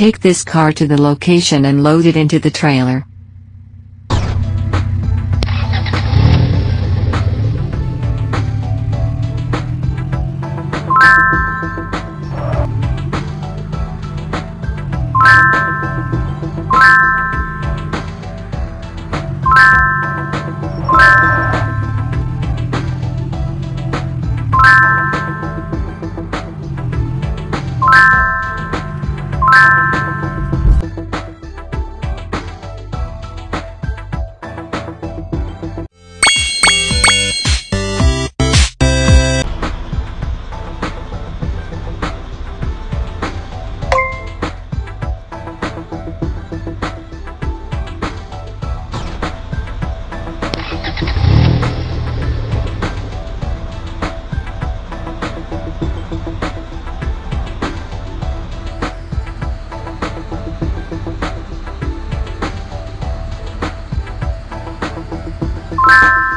Take this car to the location and load it into the trailer. Bye.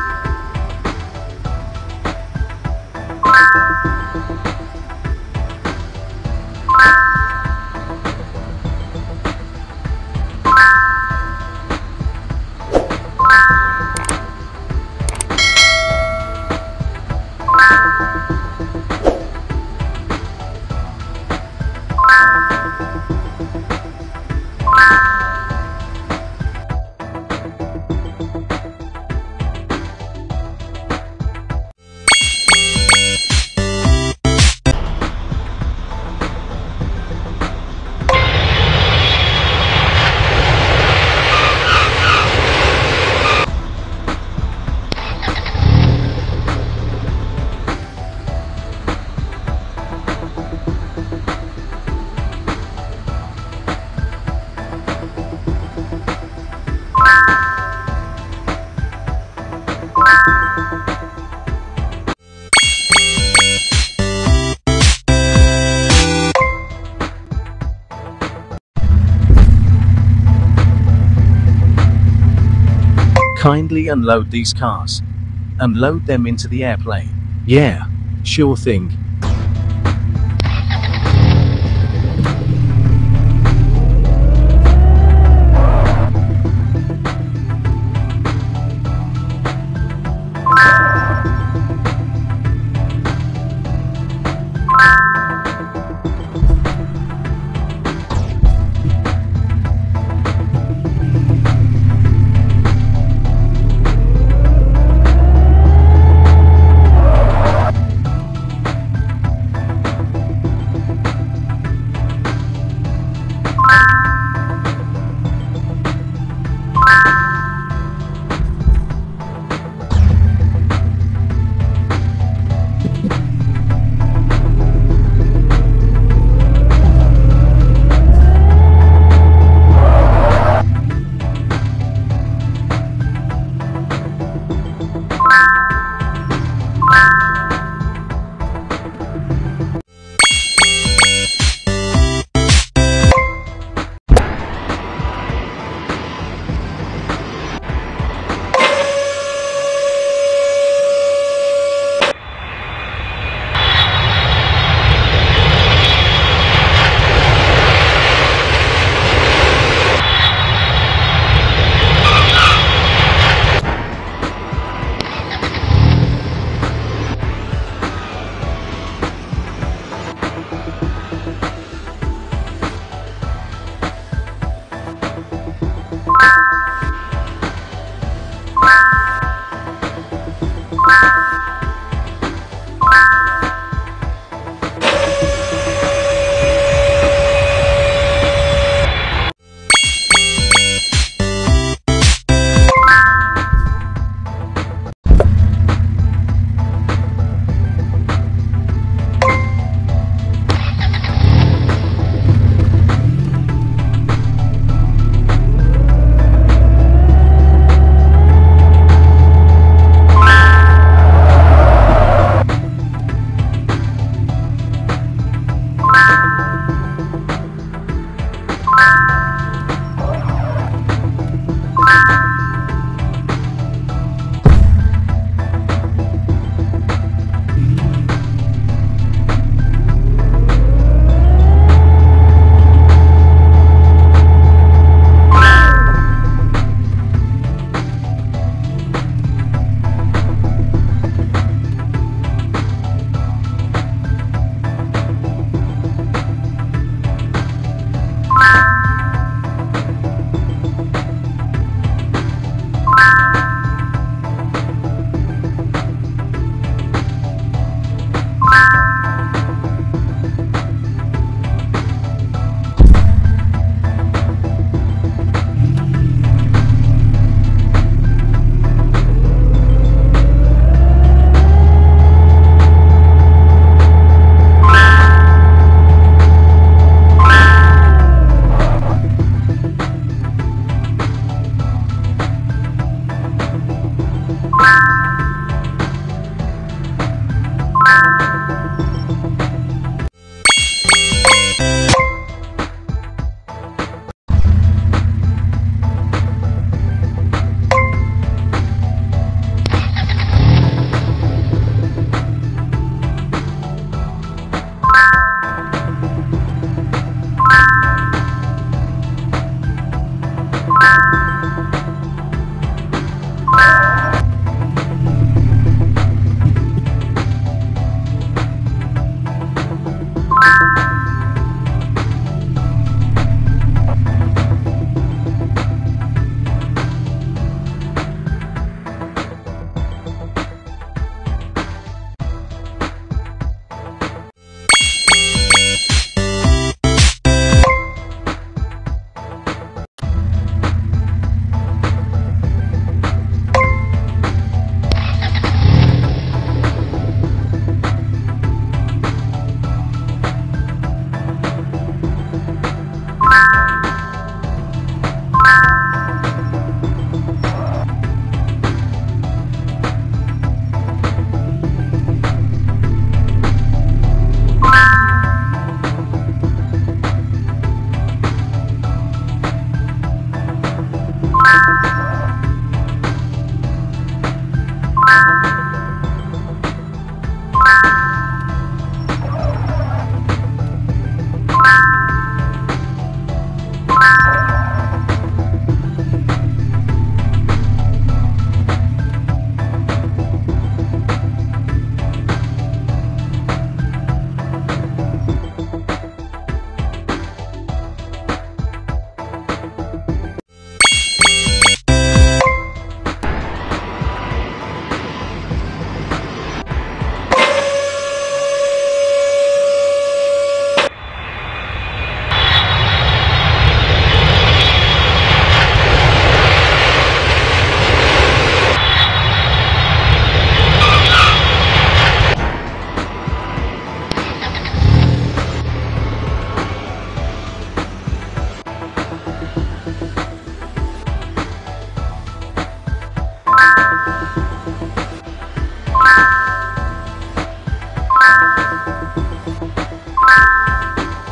Kindly unload these cars and load them into the airplane. Yeah, sure thing.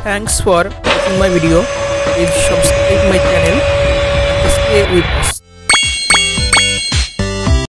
Thanks for watching my video. Please subscribe my channel stay with us.